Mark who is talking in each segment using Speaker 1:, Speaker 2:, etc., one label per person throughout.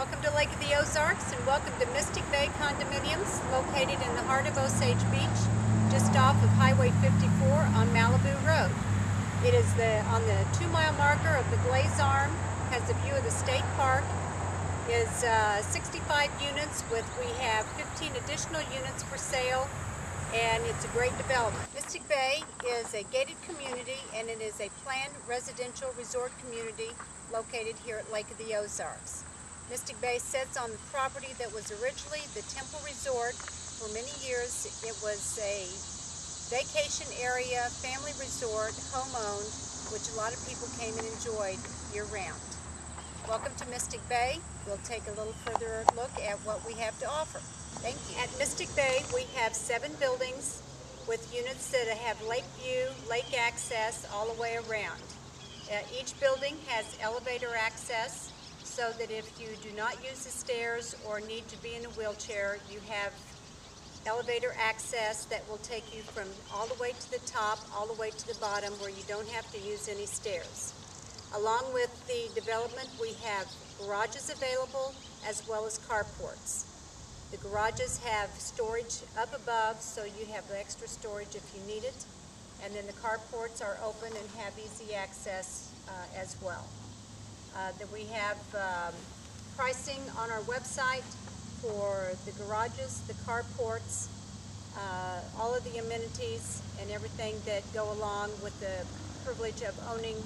Speaker 1: Welcome to Lake of the Ozarks and welcome to Mystic Bay Condominiums located in the heart of Osage Beach just off of Highway 54 on Malibu Road. It is the on the two mile marker of the Glaize Arm, has a view of the state park, is uh, 65 units with we have 15 additional units for sale and it's a great development. Mystic Bay is a gated community and it is a planned residential resort community located here at Lake of the Ozarks. Mystic Bay sits on the property that was originally the Temple Resort. For many years it was a vacation area, family resort, home-owned, which a lot of people came and enjoyed year-round. Welcome to Mystic Bay. We'll take a little further look at what we have to offer. Thank you. At Mystic Bay, we have seven buildings with units that have lake view, lake access all the way around. Uh, each building has elevator access so that if you do not use the stairs or need to be in a wheelchair, you have elevator access that will take you from all the way to the top, all the way to the bottom where you don't have to use any stairs. Along with the development, we have garages available as well as carports. The garages have storage up above, so you have extra storage if you need it. And then the carports are open and have easy access uh, as well. Uh, that we have um, pricing on our website for the garages, the carports, uh, all of the amenities and everything that go along with the privilege of owning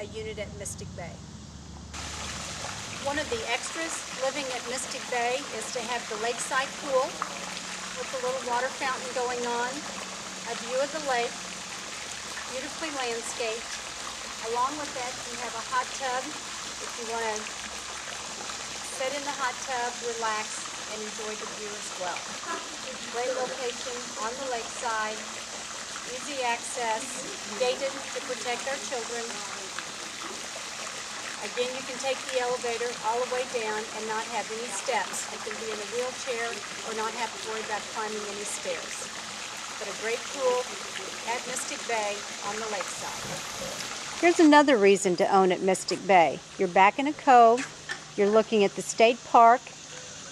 Speaker 1: a unit at Mystic Bay. One of the extras living at Mystic Bay is to have the lakeside pool with a little water fountain going on, a view of the lake, beautifully landscaped. Along with that, you have a hot tub if you want to sit in the hot tub, relax, and enjoy the view as well. Great location on the lakeside, easy access, gated to protect our children, Again, you can take the elevator all the way down and not have any steps. You can be in a wheelchair or not have to worry about climbing any stairs. But a great pool at Mystic Bay on the lakeside.
Speaker 2: Here's another reason to own at Mystic Bay. You're back in a cove. You're looking at the state park.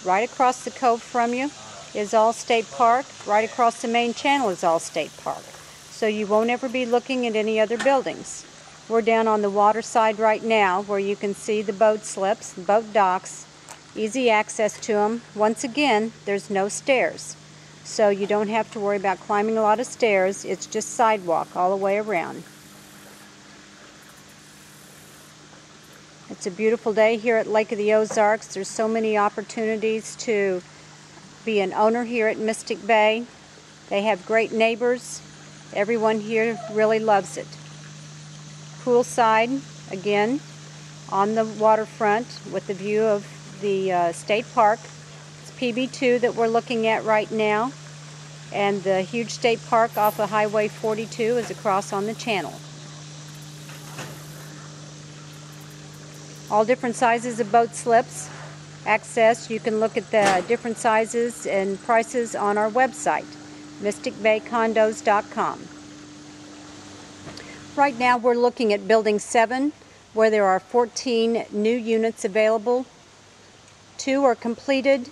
Speaker 2: Right across the cove from you is All State Park. Right across the main channel is All State Park. So you won't ever be looking at any other buildings. We're down on the water side right now where you can see the boat slips, boat docks, easy access to them. Once again, there's no stairs. So you don't have to worry about climbing a lot of stairs. It's just sidewalk all the way around. It's a beautiful day here at Lake of the Ozarks. There's so many opportunities to be an owner here at Mystic Bay. They have great neighbors. Everyone here really loves it poolside again on the waterfront with the view of the uh, state park. It's PB2 that we're looking at right now and the huge state park off of Highway 42 is across on the channel. All different sizes of boat slips access. You can look at the different sizes and prices on our website, mysticbaycondos.com. Right now we're looking at Building 7 where there are 14 new units available. Two are completed.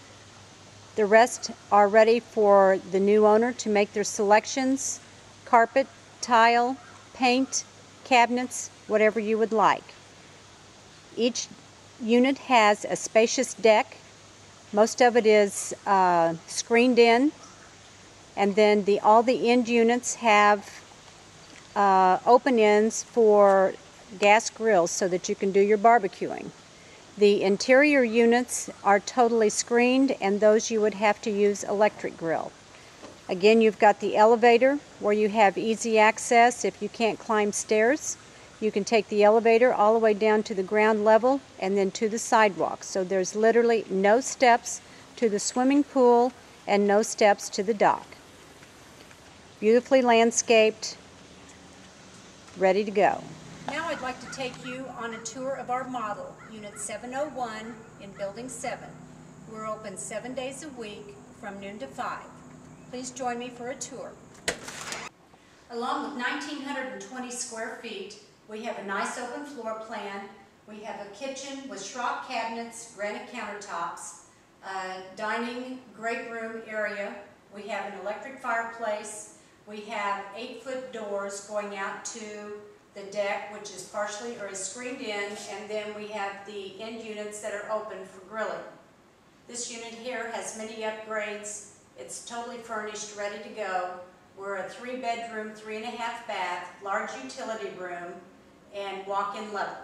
Speaker 2: The rest are ready for the new owner to make their selections. Carpet, tile, paint, cabinets, whatever you would like. Each unit has a spacious deck. Most of it is uh, screened in. And then the all the end units have uh, open ends for gas grills so that you can do your barbecuing. The interior units are totally screened and those you would have to use electric grill. Again, you've got the elevator where you have easy access if you can't climb stairs. You can take the elevator all the way down to the ground level and then to the sidewalk. So there's literally no steps to the swimming pool and no steps to the dock. Beautifully landscaped, ready to go.
Speaker 1: Now I'd like to take you on a tour of our model, Unit 701 in Building 7. We're open seven days a week from noon to 5. Please join me for a tour. Along with 1,920 square feet, we have a nice open floor plan We have a kitchen with Schrock cabinets, granite countertops, uh, dining, great room area. We have an electric fireplace. We have eight-foot doors going out to the deck, which is partially or is screened in, and then we have the end units that are open for grilling. This unit here has many upgrades. It's totally furnished, ready to go. We're a three-bedroom, three and a half bath, large utility room, and walk-in level.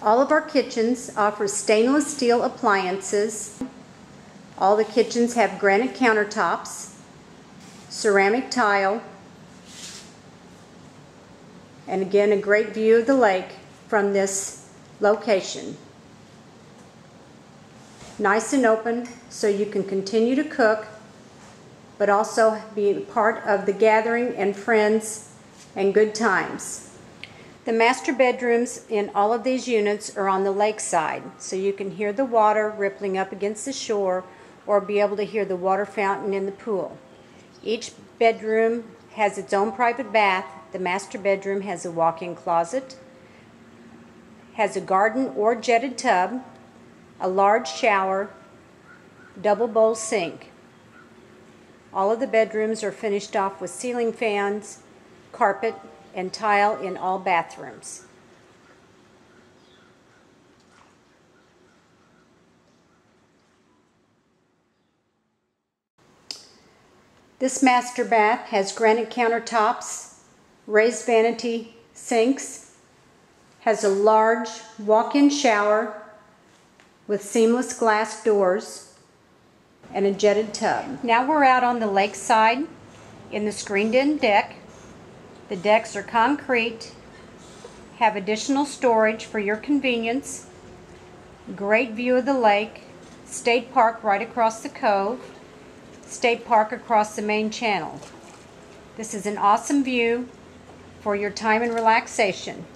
Speaker 2: All of our kitchens offer stainless steel appliances. All the kitchens have granite countertops, ceramic tile, and again, a great view of the lake from this location. Nice and open so you can continue to cook, but also be part of the gathering and friends and good times. The master bedrooms in all of these units are on the lakeside, so you can hear the water rippling up against the shore or be able to hear the water fountain in the pool. Each bedroom has its own private bath. The master bedroom has a walk-in closet, has a garden or jetted tub, a large shower, double bowl sink. All of the bedrooms are finished off with ceiling fans, carpet, and tile in all bathrooms. This master bath has granite countertops, raised vanity sinks, has a large walk-in shower with seamless glass doors, and a jetted tub. Now we're out on the lakeside in the screened-in deck. The decks are concrete, have additional storage for your convenience, great view of the lake, state park right across the cove, state park across the main channel. This is an awesome view for your time and relaxation.